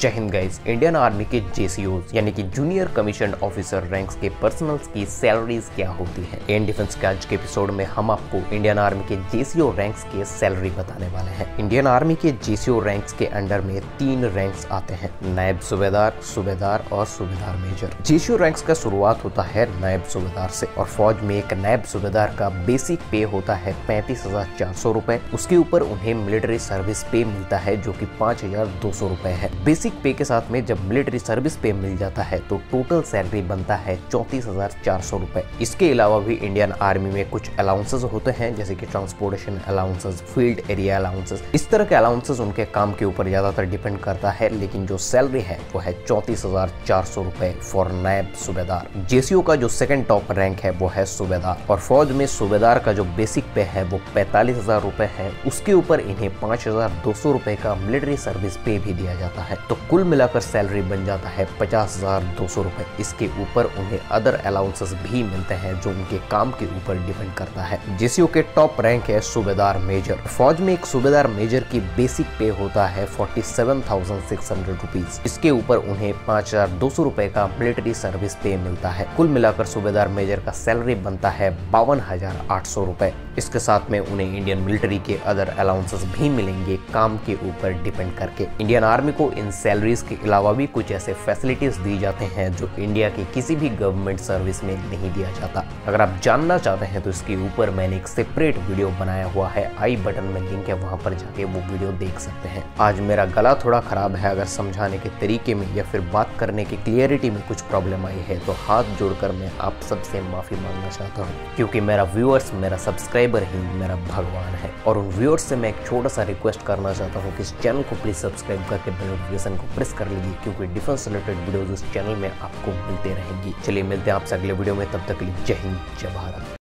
जय Hind guys Indian army के जेसीओज यानी कि जूनियर कमीशन ऑफिसर रैंक्स के पर्सनल्स की सैलरीज क्या होती है? एन डिफेंस के आज के एपिसोड में हम आपको इंडियन आर्मी के जेसीओ रैंक्स के सैलरी बताने वाले हैं। इंडियन आर्मी के जेसीओ रैंक्स के अंडर में तीन रैंक्स आते हैं, नायब सूबेदार सूबेदार और सूबेदार मेजर जेसीओ रैंक्स का शुरुआत होता है नायब सूबेदार से और फौज में एक नायब सूबेदार का बेसिक पे होता है पैंतीस हज़ार चार सौ रूपए। उसके ऊपर उन्हें मिलिट्री सर्विस पे मिलता है जो की पाँच हज़ार दो सौ रूपए है। बेसिक पे के साथ में जब मिलिट्री सर्विस पे मिल जाता है तो टोटल सैलरी बनता है चौंतीस हज़ार चार सौ रूपए। इसके अलावा भी इंडियन आर्मी में कुछ अलाउंसेज होते हैं, जैसे कि transportation allowances field area allowances इस तरह के अलाउंसेज उनके काम के ऊपर ज़्यादातर डिपेंड करता है, लेकिन जो सैलरी है, वो है चौंतीस हज़ार चार सौ रूपए फॉर नायब सूबेदार। जेसीओ का जो सेकंड टॉप रैंक है, वो है सूबेदार। और फौज में सूबेदार का जो बेसिक पे है, वो पैतालीस हज़ार रूपए है। उसके ऊपर इन्हें पाँच हज़ार दो सौ रूपए का मिलिट्री सर्विस पे भी दिया जाता है। तो कुल मिलाकर सैलरी बन जाता है पचास हज़ार दो सौ रूपए। इसके ऊपर उन्हें अदर अलाउंसेस भी मिलते हैं जो उनके काम के ऊपर डिपेंड करता है। जेसीओ के टॉप रैंक है सूबेदार मेजर फौज में एक सूबेदार मेजर की बेसिक पे होता है forty seven thousand six hundred rupees इसके ऊपर उन्हें पाँच हज़ार दो सौ रूपए का मिलिट्री सर्विस पे मिलता है। कुल मिलाकर सूबेदार मेजर का सैलरी बनता है बावन हज़ार आठ सौ रूपए। इसके साथ में उन्हें इंडियन मिलिट्री के अदर अलाउंसेस भी मिलेंगे, काम के ऊपर डिपेंड करके। इंडियन आर्मी को इन सैलरीज के अलावा भी कुछ ऐसे फैसिलिटीज़ दी जाते हैं जो इंडिया की किसी भी गवर्नमेंट सर्विस में नहीं दिया जाता। अगर आप जानना चाहते हैं तो इसके ऊपर मैंने एक सेपरेट वीडियो बनाया हुआ है। आई बटन में लिंक है, वहाँ पर जाके वो वीडियो देख सकते हैं। आज मेरा गला थोड़ा खराब है, अगर समझाने के तरीके में या फिर बात करने की क्लियरिटी में कुछ प्रॉब्लम आई है तो हाथ जोड़कर मैं आप सबसे माफ़ी मांगना चाहता हूँ। क्योंकि मेरा व्यूअर्स मेरा सब्सक्राइबर ही मेरा भगवान है। और उन व्यूअर्स से मैं एक छोटा सा रिक्वेस्ट करना चाहता हूँ कि इस चैनल को प्लीज़ सब्सक्राइब करके बेल नोटिफिकेशन को प्रेस कर लीजिए, क्योंकि डिफेंस रिलेटेड वीडियोज़ इस चैनल में आपको मिलते रहेंगी। चलिए मिलते हैं आपसे अगले वीडियो में, तब तक के लिए जय हिंद, जय भारत।